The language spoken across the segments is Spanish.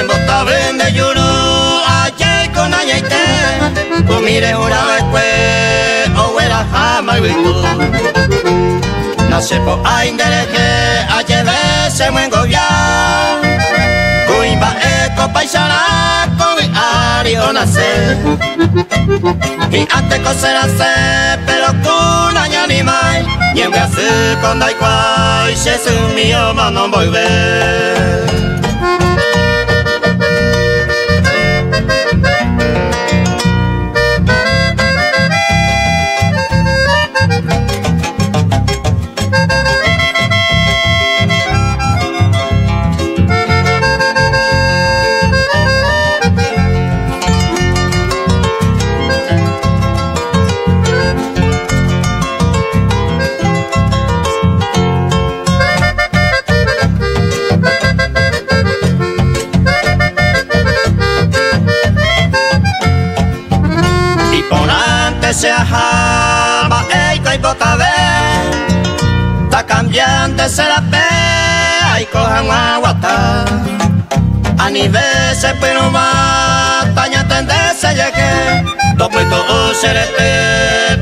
se bota vende yuru aye con añaite o mire ora después o era jama y na se po a indereje aye de se muengo ya coimba eco paisana con ari o nace. Y ante cosera se pero con aña ni mai y en vez con dai cuai se sumio manon voy ver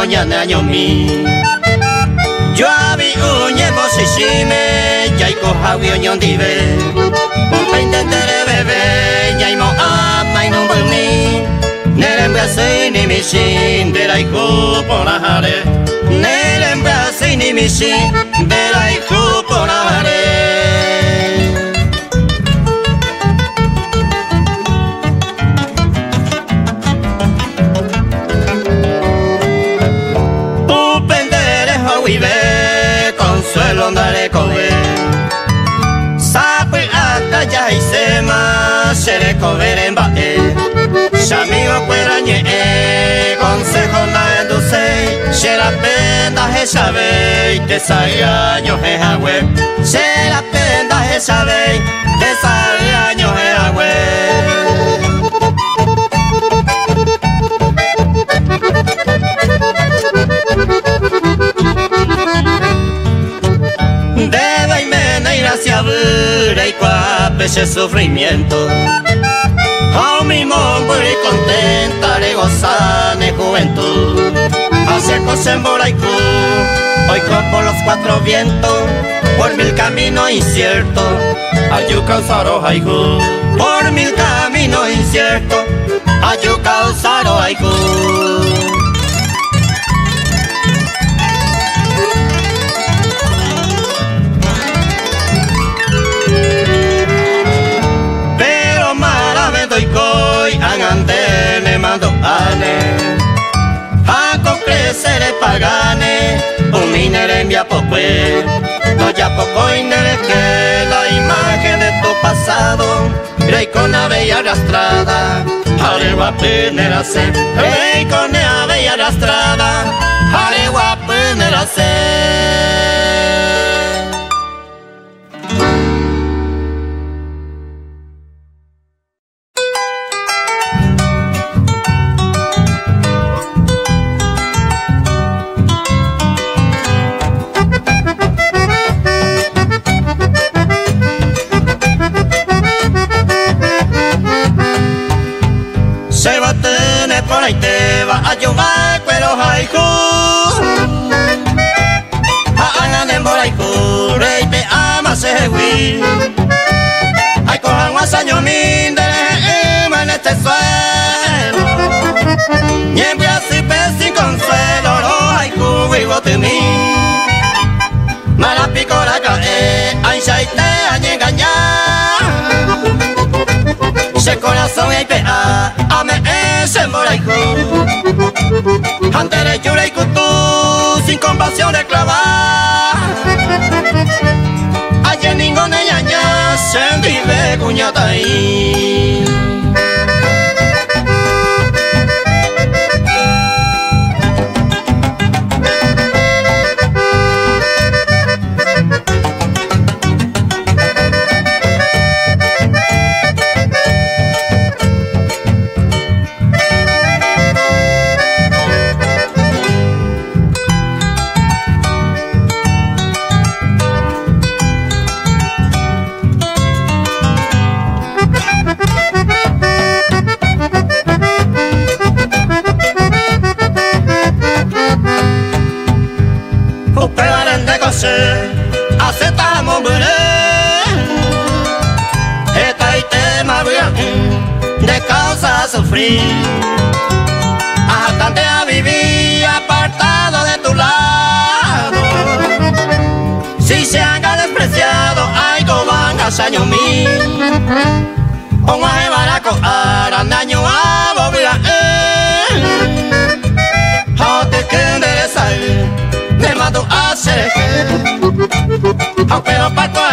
pues taloña de año mi Yo vi uñe me ya y coja vi oñón dive. Un peinte tere bebé ya y mo ama y no voy mi. Neren brase ni mi sin de la hijo por la jare Neren brase ni mi sin de la ata ya isema shere kobere mbae Shami o kwera nye e consejo na enduse Shera penda he sabe te saya año he hawe Shera penda he sabe te saya año he hawe hacia Bura y cuapeche sufrimiento. A mi mombo y contenta le gozane juventud Hacia Cosemboraicu Hoy por los cuatro vientos Por mil caminos inciertos Ayuca usaro haiku Por mil caminos inciertos Ayuca usaro haiku Crecere pagane Uminere mia popue No ya poco que la imagen de tu pasado Rey con ave y arrastrada Aregua penera se Rey con ave y arrastrada Aregua penera se Antere yurei kutu, sin compasión de clavar. Ayer ningún ñaña, se vive cuñatai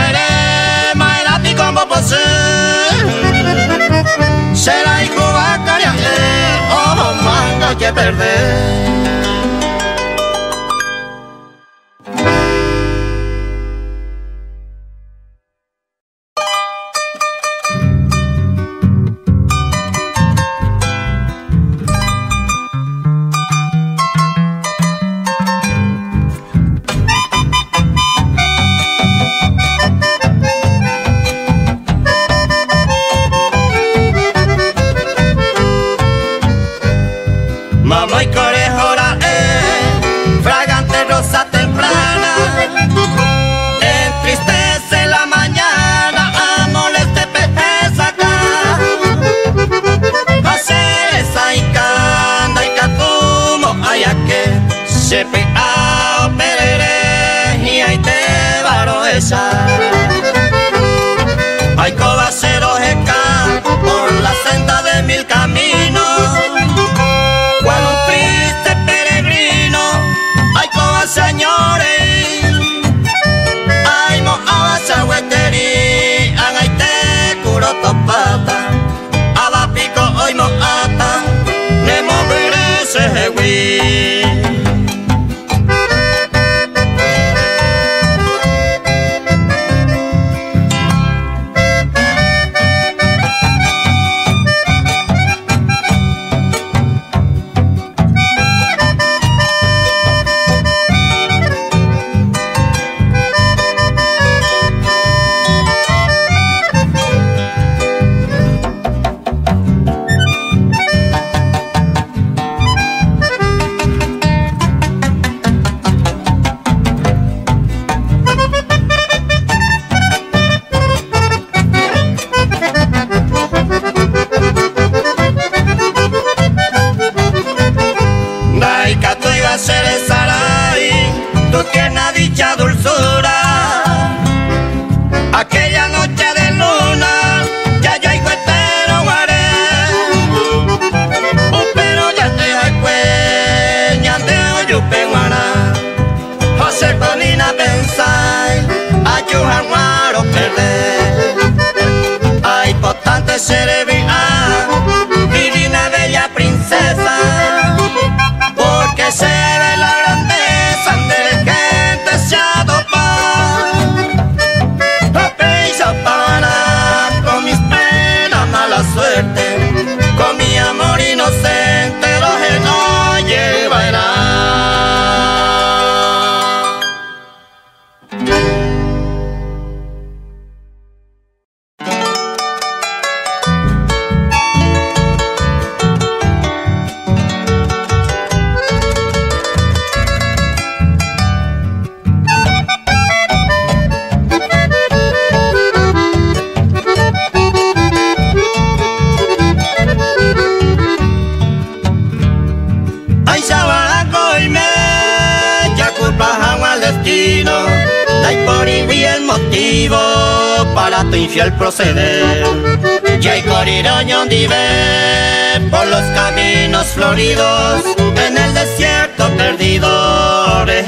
eres más elati como posee será y cuba oh manga que perder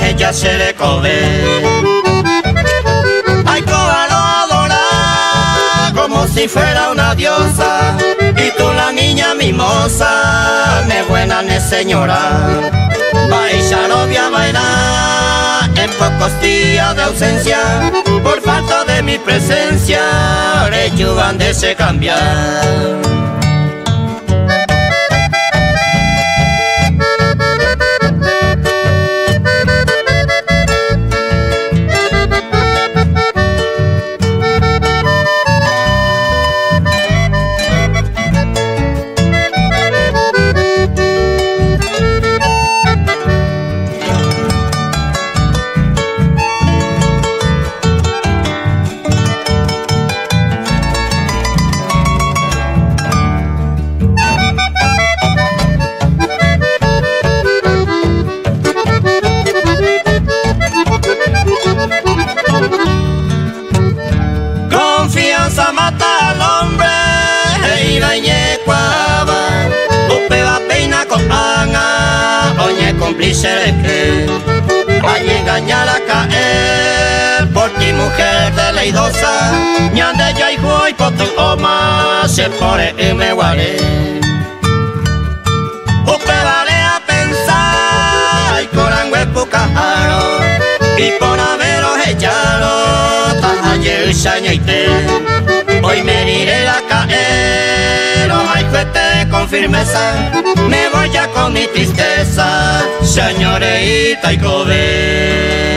ella se le cobe. Ay, adora como si fuera una diosa, y tú la niña mimosa, me buena ne señora. Vaya novia bailar en pocos días de ausencia por falta de mi presencia, van de se cambiar. Mujer de leidosa Ñande ya y voy por tu oma Se pone y me guaré. Usted vale a pensar Y corango es pucajaro Y por haberos echado Tajayer te Hoy me iré a caer Ay, cuete con firmeza Me voy ya con mi tristeza señorita y Y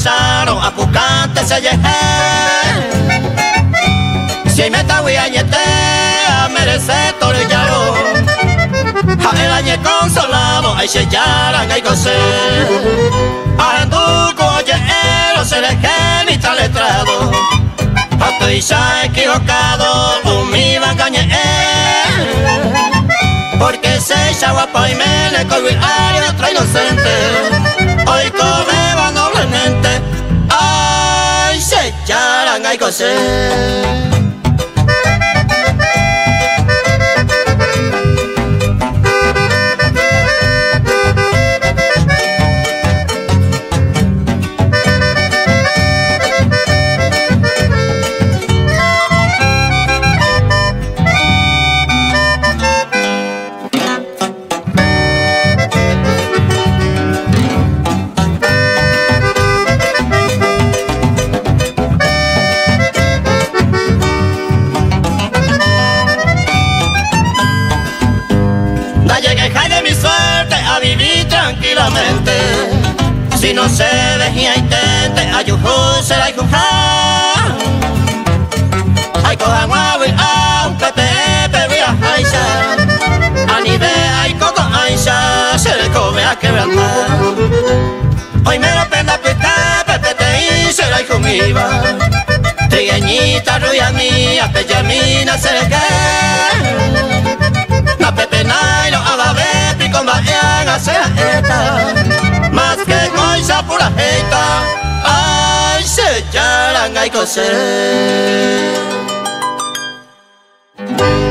cohesaron a pucante se Si me está añete a merece torillaro A el añe consolado ay se yaran ay gocé A enduco oye se le genita letrado. A tu isha equivocado un mi bangañe porque se echa guapo y me le coge y otro inocente. Hoy come noblemente, ay, se echarán ay pella mina, se le cae. Na pepe, nailo, ababe, pico, maea, se la más que coisa pura jeita, ay, se charanga y coser. ya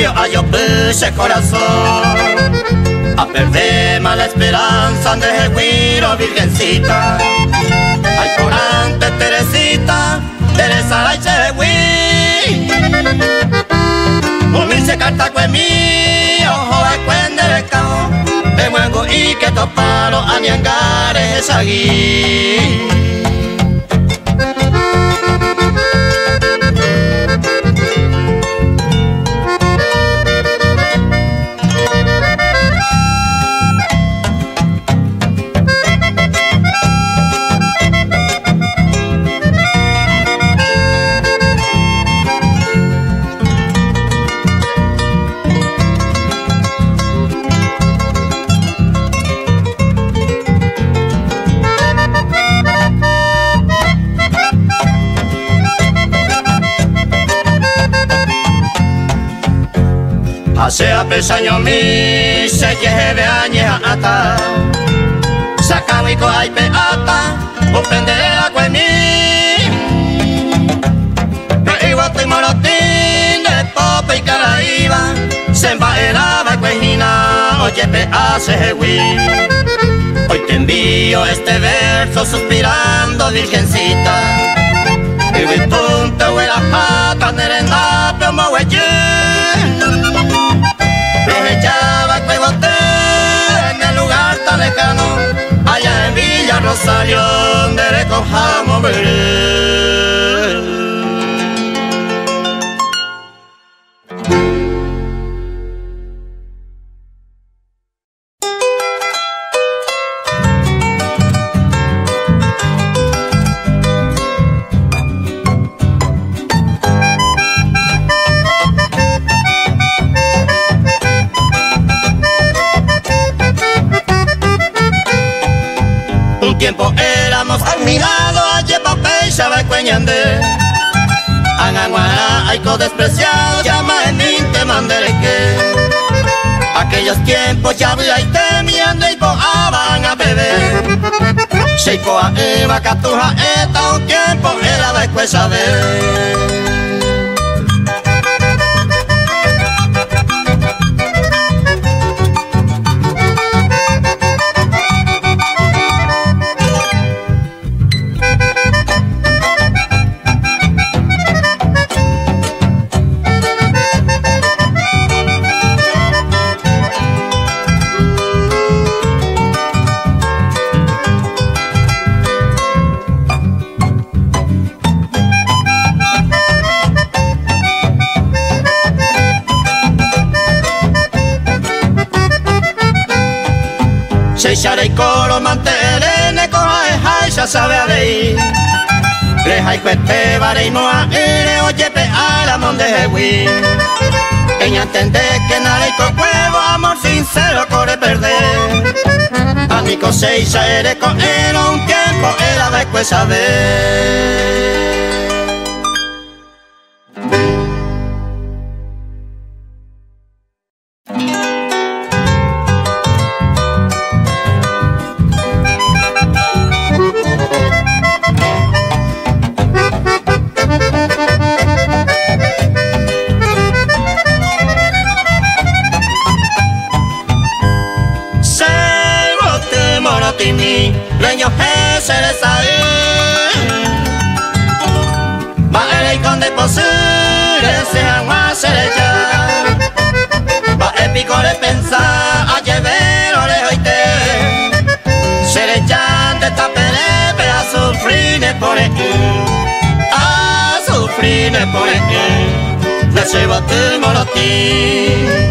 alivio, a yo puse corazón. A perder mala esperanza de guiro virgencita. Ay, corante Teresita, Teresa la se carta kwe mi ojo e kwendere kao de mwango y que toparo aniangare Sea pesaño mi se lleve añeja ata. Sacawico hay peata Upende la cuemi Reiguate morotín de popa y caraíba Se embaelaba cuejina Oye pe hace Hoy te envío este verso suspirando virgencita. Y mi punta huela jata nerenda pero echaba allá en Villa Rosario, donde recojamos tiempo éramos admirados. Allí papel sabe cueñande Anganguara aiko despreciado. Llama en te mandere que Aquellos tiempos ya voy ahí temiendo y van a beber Sheiko a Eva Catuja eta un tiempo era después coro mantere ne coja e hai ya sabe a lei Le hai queste vare moa ere oye pe ala monde hewi Ella entende que nada y con huevo amor sincero corre perder Amico se y ere con él un tiempo era Timí, leño ese de Sadí. Va el con de posible, se han más ya. Va el pico de pensar, a llevar o lejos y te. Se le llante esta pelepe a sufrir por el A sufrir por el Le llevo tu monotín.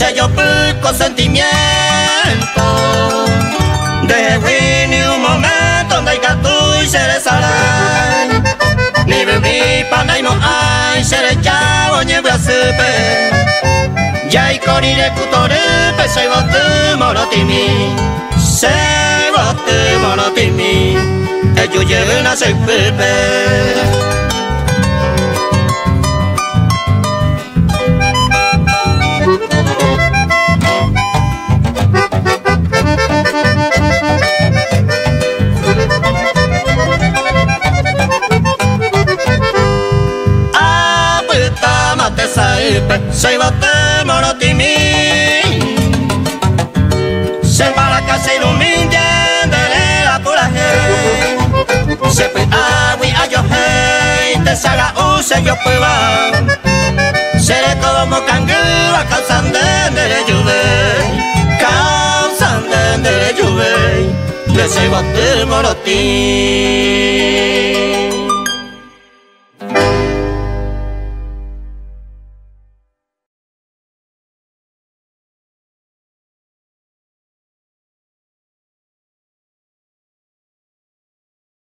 sello con sentimiento. De Winnie un momento tu y se le sale ni bebí pana y no hay se le chavo ni voy a sepe ya y cori de cutore pe se bote morotimi se bote morotimi ellos lleven a ser pepe de bate morotimi